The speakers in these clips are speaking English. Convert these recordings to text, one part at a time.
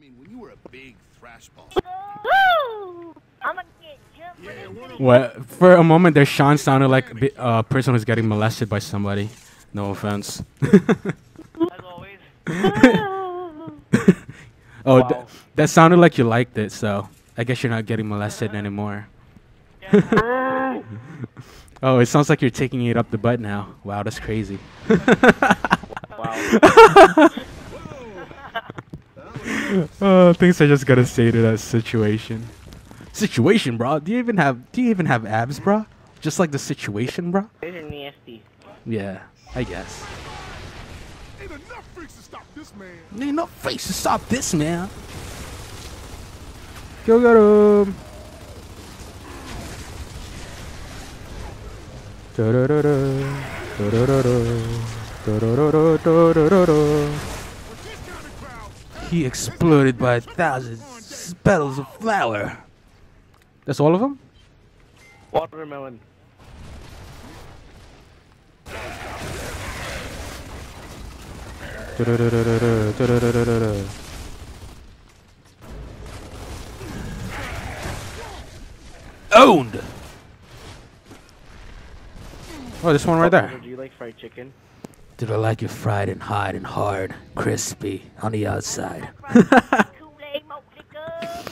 I mean, when you were a big thrash ball. Woo! I'm gonna get jumped. Yeah, one of What? For a moment there, Sean sounded like a bi- uh, person who's getting molested by somebody. No offense. As always. oh, Wow. th- that sounded like you liked it, so I guess you're not getting molested anymore. Oh, it sounds like you're taking it up the butt now. Wow, that's crazy. wow. Oh, things I just gotta say to that situation. Situation, bro. Do you even have? Do you even have abs, bro? Just like the situation, bro. These are nasty. Yeah, I guess. Ain't enough freaks to stop this man. Ain't no face to stop this, man. Go get him. Da-da-da-da. Da-da-da-da. Da-da-da-da. With this kind of crowd, He exploded by a thousand petals of flower. That's all of them? Watermelon. Owned! Oh, this one right there. Do you like fried chicken? Did I like you fried and hot and hard, crispy on the outside? Kool-Aid, malt liquor.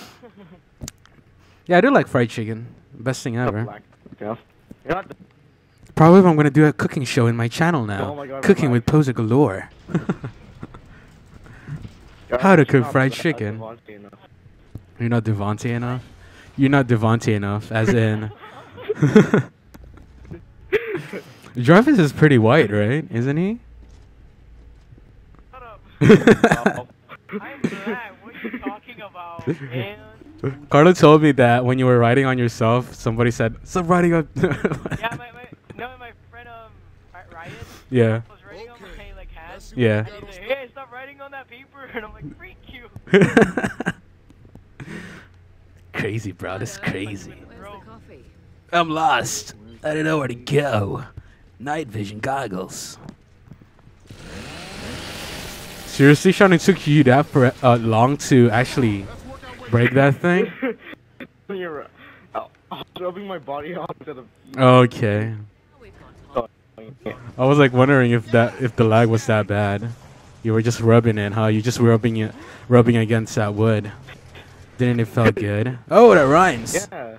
Yeah, I do like fried chicken. Best thing ever. Black. Yeah. Probably I'm gonna do a cooking show in my channel now. Oh my God, cooking relax. with Poser Galore. How to cook fried chicken. You're not Devontae enough. You're not Devontae enough, as in. Jarvis is pretty white, right? Isn't he? Shut up. Carlo I'm black. What are you talking about, man? told me that when you were writing on yourself, somebody said, "Stop writing on." Yeah, my, my no, my friend um Ryan yeah. was writing on Okay. my like hat. Let's see what Yeah. And he's like, hey, stop writing on that paper, and I'm like, freak you. crazy, bro. That's crazy. Where's the coffee? I'm lost. I don't know where to go. Night vision goggles. Seriously, Sean, it took you that for uh, long to actually Let's work our way break that thing? You're right. I I was rubbing my body off to the. Okay. Oh, we've got time. I was like wondering if that if the lag was that bad. You were just rubbing it, huh? You just rubbing it, rubbing against that wood. Didn't it feel good? Oh, that rhymes. Yeah.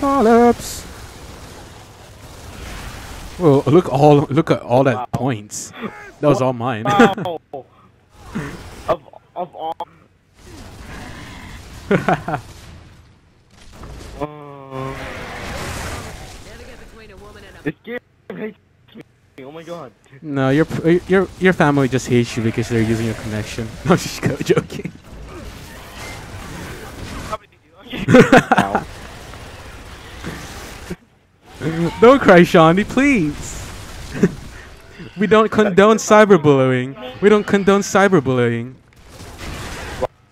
Polyps. Well, look all look at all that Wow. points. That was all mine. Wow. of of all. Uh, Never get between a woman and a this game hates me. Oh my god. no, your your your family just hates you because they're using your connection. I'm just joking. Probably did you. Okay. don't cry, Shandi, please. we don't condone cyberbullying. We don't condone cyberbullying.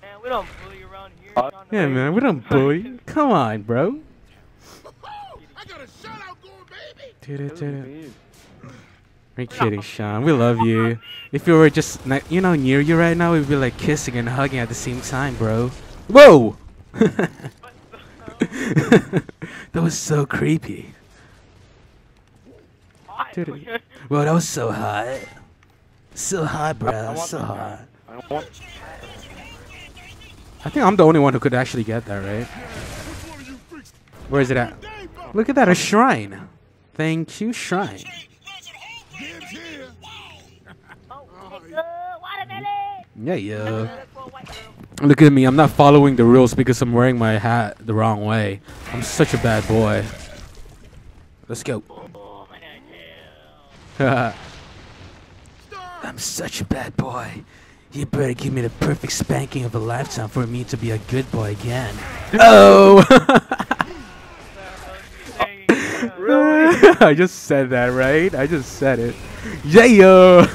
Man, we don't bully around here. Uh, Yeah, man, we don't bully. Come on, bro. I got a shutout going, baby. We're kidding, Sean. We love you. If you were just, ni- you know, near you right now, we'd be like kissing and hugging at the same time, bro. Whoa! that was so creepy. Dude, Well, that was so hot. So hot, I bro. So hot. I. I think I'm the only one who could actually get that, right? Which one of you freaks Where is it at? Look at that, a shrine. Thank you, shrine. Dibs here. Liquor, watermelon. Yeah, yeah. Look for a white girl. Look at me, I'm not following the rules because I'm wearing my hat the wrong way. I'm such a bad boy. Let's go. Oh. I'm such a bad boy. You better give me the perfect spanking of a lifetime for me to be a good boy again. Oh! Really? I just said that, right? I just said it. Yeah, yo!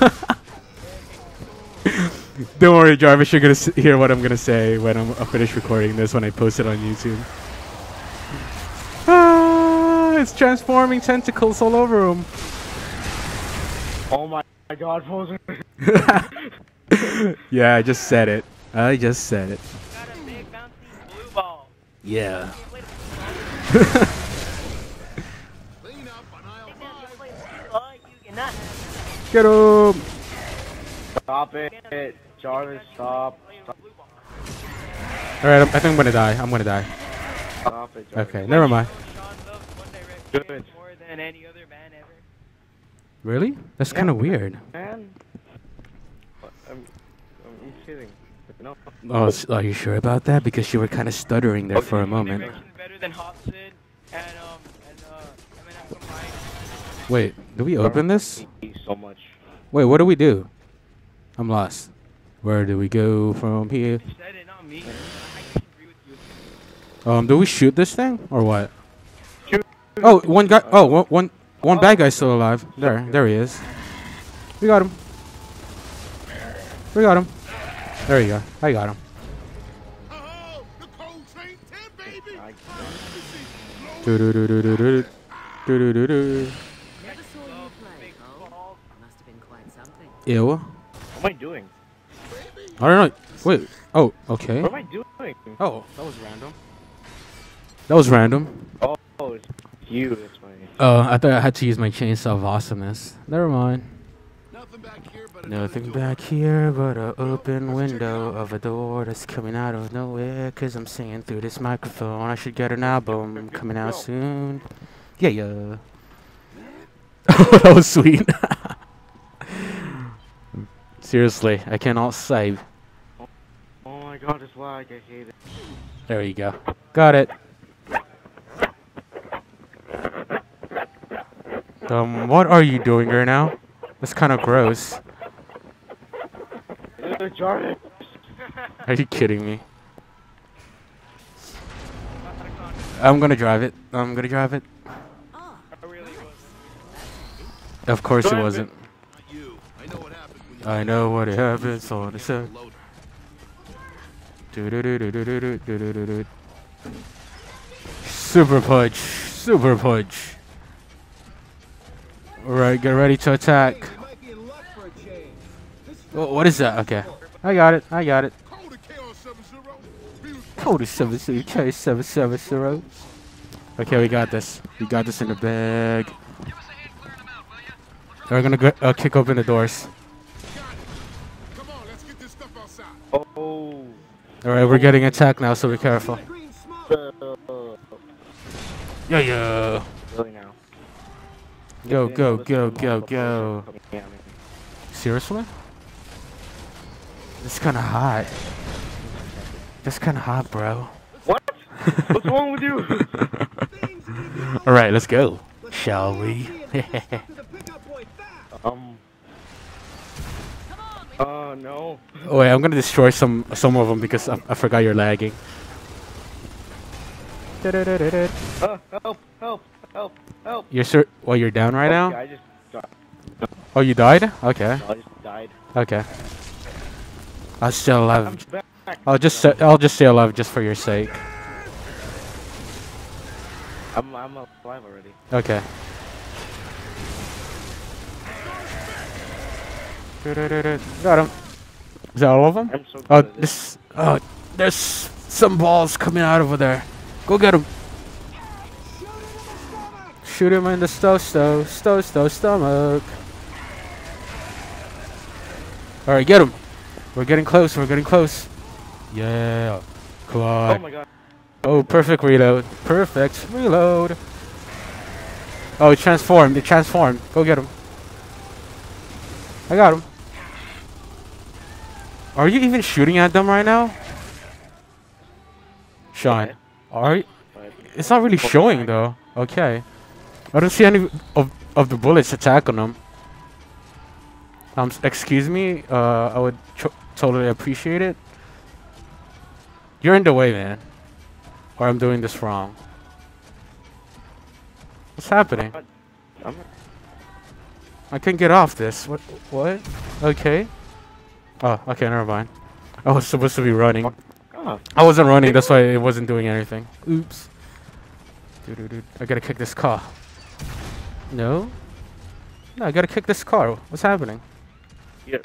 Don't worry, Jarvis. You're gonna s- hear what I'm gonna say when I'm uh, finished recording this when I post it on YouTube. Ah, it's transforming tentacles all over him. Oh my god, Poser. yeah, I just said it. I just said it. Yeah. Get him! Stop it, Jarvis, stop. stop. Alright, I think I'm gonna die. I'm gonna die. It, okay, never mind. Good. More than any other man ever. Really? That's kind of weird. Man. I'm, I'm kidding. No. Oh, s- are you sure about that? Because you were kind of stuttering there for a moment. Direction better than Hobson and um and uh Wait, do we open this? So much. Wait, what do we do? I'm lost. Where do we go from here? You said it, not me. I disagree with you. Um, do we shoot this thing or what? Shoot. Oh, one guy. Oh, one, one, one bad guy's still alive. There, there he is. We got him. We got him. There you go. I got him. Oh, the Cole Train 10, baby. I, Do do do do do do do do do do. Never you play. Must have been quite something. Ew. what am I doing? I don't know. Wait. Oh, okay. What am I doing? Oh, that was random. That was random. Oh, it's you. Why. Oh, I thought I had to use my chainsaw of awesomeness. Never mind. Nothing back here but another Nothing back here but a open window of a door that's coming out of nowhere. Cause I'm singing through this microphone. I should get an album coming out soon. Yeah, yeah. Oh, that was sweet. Seriously, I cannot save. Oh my god, it's lag. I hate it. There you go. Got it. Um, what are you doing right now? That's kind of gross. Are you kidding me? I'm gonna drive it. I'm gonna drive it. Of course it wasn't. I know what happened, so on a set. Super punch. Super punch. Alright, get ready to attack. You might be in luck for a change. This is Wha- what is that? Okay. I got it. I got it. cold to KO 70. Beautiful. Code is 770 Okay, we got this. We got this in the bag. We're gonna go, uh, kick open the doors. Got it. Come on, let's get this stuff outside. Oh. Alright, we're getting attacked now, so be careful. Yeah, yeah. Go, go, go, go, go. coming at me. Seriously? It's kind of hot. That's kind of hot, bro. What? What's wrong with you? All right, let's go. Shall we? To the pickup point fast. um. Oh no. oh, wait, I'm gonna destroy some some of them because I, I forgot you're lagging. Uh, help! Help! Help! You're sure? Well, you're down right Okay, now. I just died. Oh, you died? Okay, I just died. okay. I'll still I'm alive. back. I'll just say, I'll just stay alive just for your sake. I'm I'm alive already. Okay. Got him. Is that all of them? I'm so Oh, this. Oh, there's some balls coming out over there. Go get him. Shoot him in the sto sto sto sto stomach. All right, get him. We're getting close. We're getting close. Yeah. Come Oh my god. Oh, perfect reload. Perfect reload. Oh, it transformed. It transformed. Go get him. I got him. Are you even shooting at them right now? Sean, are you? It's not really showing though. Okay. I don't see any of, of the bullets attacking them. Um, excuse me. Uh, I would totally appreciate it. You're in the way, man. Or I'm doing this wrong. What's happening? I can get off this. What? What? Okay. Oh, okay. Never mind. I was supposed to be running. I wasn't running. That's why it wasn't doing anything. Oops. Doo-doo-doo. I gotta kick this car. No. No, I gotta kick this car. What's happening? here.